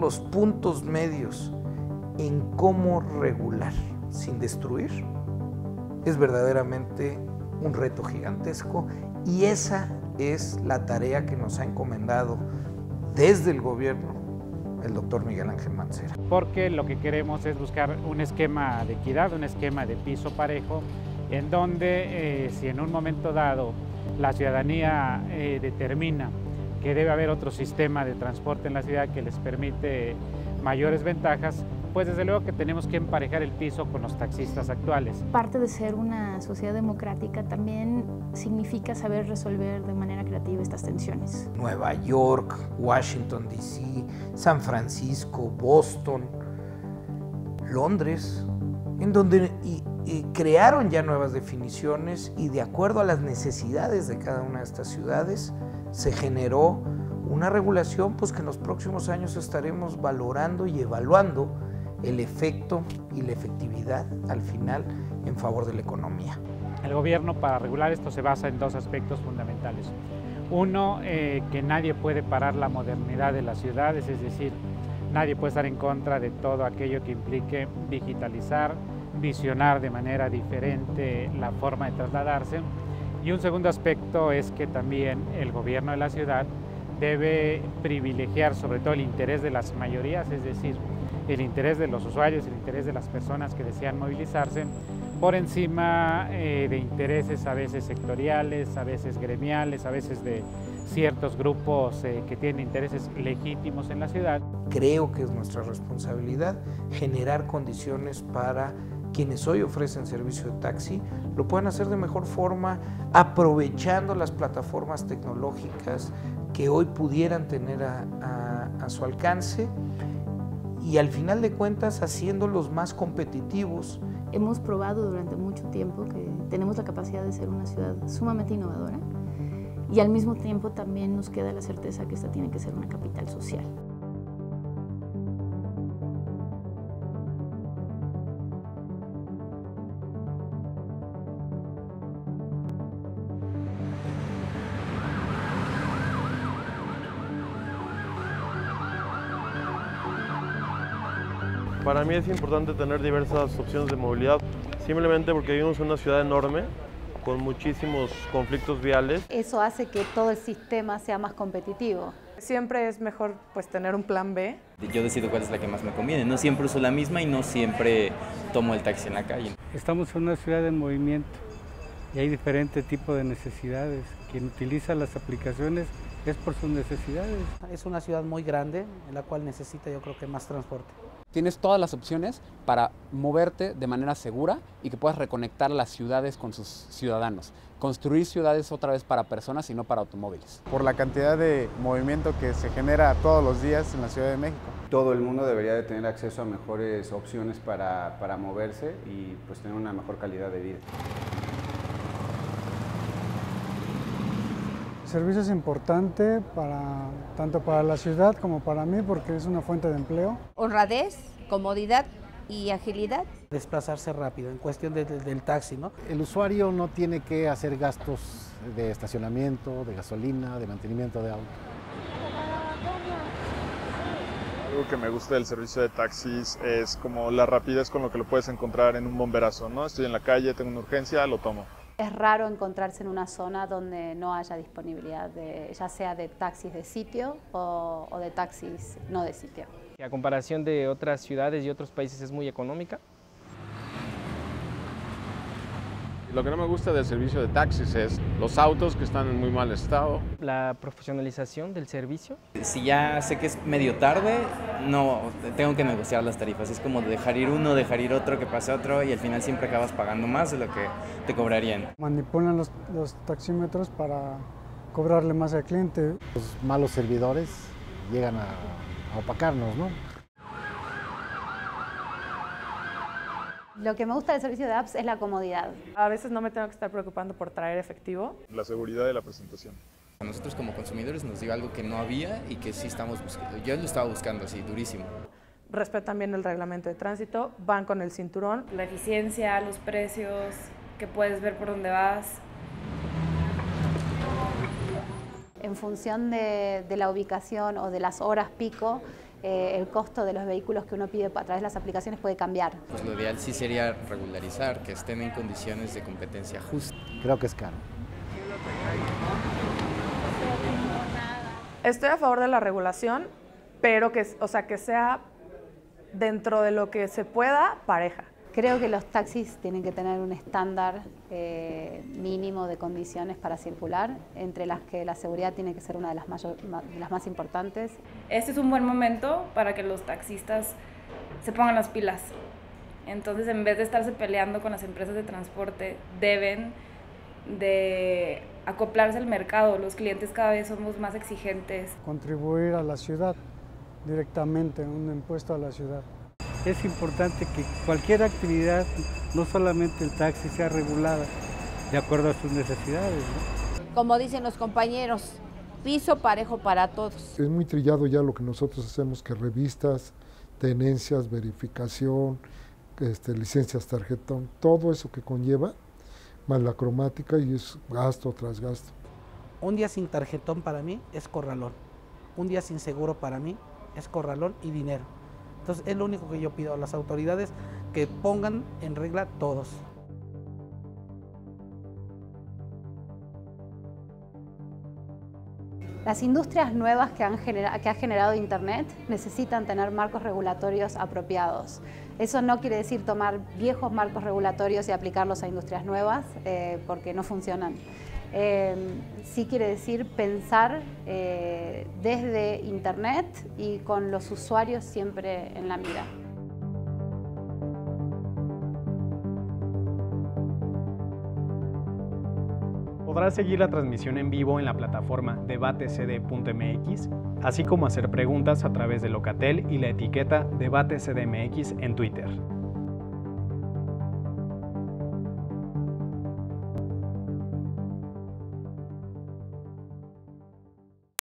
los puntos medios en cómo regular sin destruir es verdaderamente un reto gigantesco y esa es la tarea que nos ha encomendado desde el gobierno el doctor Miguel Ángel Mancera. Porque lo que queremos es buscar un esquema de equidad, un esquema de piso parejo, en donde eh, si en un momento dado la ciudadanía eh, determina que debe haber otro sistema de transporte en la ciudad que les permite mayores ventajas, pues desde luego que tenemos que emparejar el piso con los taxistas actuales. Parte de ser una sociedad democrática también significa saber resolver de manera creativa estas tensiones. Nueva York, Washington, D.C., San Francisco, Boston, Londres, en donde crearon ya nuevas definiciones y de acuerdo a las necesidades de cada una de estas ciudades se generó una regulación pues que en los próximos años estaremos valorando y evaluando el efecto y la efectividad al final en favor de la economía. El gobierno para regular esto se basa en dos aspectos fundamentales. Uno, eh, que nadie puede parar la modernidad de las ciudades, es decir, nadie puede estar en contra de todo aquello que implique digitalizar, visionar de manera diferente la forma de trasladarse. Y un segundo aspecto es que también el gobierno de la ciudad debe privilegiar sobre todo el interés de las mayorías, es decir, el interés de los usuarios, el interés de las personas que desean movilizarse, por encima eh, de intereses a veces sectoriales, a veces gremiales, a veces de ciertos grupos eh, que tienen intereses legítimos en la ciudad. Creo que es nuestra responsabilidad generar condiciones para quienes hoy ofrecen servicio de taxi lo puedan hacer de mejor forma, aprovechando las plataformas tecnológicas que hoy pudieran tener a su alcance y al final de cuentas haciéndolos más competitivos. Hemos probado durante mucho tiempo que tenemos la capacidad de ser una ciudad sumamente innovadora y al mismo tiempo también nos queda la certeza que esta tiene que ser una capital social. Para mí es importante tener diversas opciones de movilidad, simplemente porque vivimos en una ciudad enorme con muchísimos conflictos viales. Eso hace que todo el sistema sea más competitivo. Siempre es mejor pues tener un plan B. Yo decido cuál es la que más me conviene. No siempre uso la misma y no siempre tomo el taxi en la calle. Estamos en una ciudad en movimiento y hay diferentes tipos de necesidades. Quien utiliza las aplicaciones es por sus necesidades. Es una ciudad muy grande en la cual necesita yo creo que más transporte. Tienes todas las opciones para moverte de manera segura y que puedas reconectar las ciudades con sus ciudadanos. Construir ciudades otra vez para personas y no para automóviles. Por la cantidad de movimiento que se genera todos los días en la Ciudad de México. Todo el mundo debería de tener acceso a mejores opciones para, para moverse y pues tener una mejor calidad de vida. Servicio es importante para, tanto para la ciudad como para mí porque es una fuente de empleo. Honradez, comodidad y agilidad. Desplazarse rápido, en cuestión del taxi, ¿no? El usuario no tiene que hacer gastos de estacionamiento, de gasolina, de mantenimiento de auto. Algo que me gusta del servicio de taxis es como la rapidez con lo que lo puedes encontrar en un bomberazo, ¿no? Estoy en la calle, tengo una urgencia, lo tomo. Es raro encontrarse en una zona donde no haya disponibilidad, de, ya sea de taxis de sitio o, o de taxis no de sitio. A comparación de otras ciudades y otros países es muy económica. Lo que no me gusta del servicio de taxis es los autos que están en muy mal estado. La profesionalización del servicio. Si ya sé que es medio tarde, no, tengo que negociar las tarifas. Es como dejar ir uno, dejar ir otro, que pase otro y al final siempre acabas pagando más de lo que te cobrarían. Manipulan los, los taxímetros para cobrarle más al cliente. Los malos servidores llegan a, a opacarnos, ¿no? Lo que me gusta del servicio de apps es la comodidad. A veces no me tengo que estar preocupando por traer efectivo. La seguridad de la presentación. A nosotros como consumidores nos dio algo que no había y que sí estamos buscando. Yo lo estaba buscando así, durísimo. Respetan bien el reglamento de tránsito, van con el cinturón. La eficiencia, los precios, que puedes ver por dónde vas. En función de, de la ubicación o de las horas pico, eh, el costo de los vehículos que uno pide a través de las aplicaciones puede cambiar. Pues lo ideal sí sería regularizar, que estén en condiciones de competencia justa. Creo que es caro. Estoy a favor de la regulación, pero que, o sea, que sea dentro de lo que se pueda pareja. Creo que los taxis tienen que tener un estándar eh, mínimo de condiciones para circular, entre las que la seguridad tiene que ser una de las, mayor, de las más importantes. Este es un buen momento para que los taxistas se pongan las pilas. Entonces, en vez de estarse peleando con las empresas de transporte, deben de acoplarse al mercado. Los clientes cada vez somos más exigentes. Contribuir a la ciudad directamente, un impuesto a la ciudad. Es importante que cualquier actividad, no solamente el taxi, sea regulada de acuerdo a sus necesidades. Como dicen los compañeros, piso parejo para todos. Es muy trillado ya lo que nosotros hacemos, que revistas, tenencias, verificación, este, licencias tarjetón, todo eso que conlleva, más la cromática y es gasto tras gasto. Un día sin tarjetón para mí es corralón. Un día sin seguro para mí es corralón y dinero. Entonces es lo único que yo pido a las autoridades que pongan en regla todos. Las industrias nuevas que, han ha generado Internet necesitan tener marcos regulatorios apropiados. Eso no quiere decir tomar viejos marcos regulatorios y aplicarlos a industrias nuevas, eh, porque no funcionan. Eh, sí quiere decir pensar eh, desde Internet y con los usuarios siempre en la mira. Podrás seguir la transmisión en vivo en la plataforma debatecd.mx, así como hacer preguntas a través de Locatel y la etiqueta DebateCDMX en Twitter.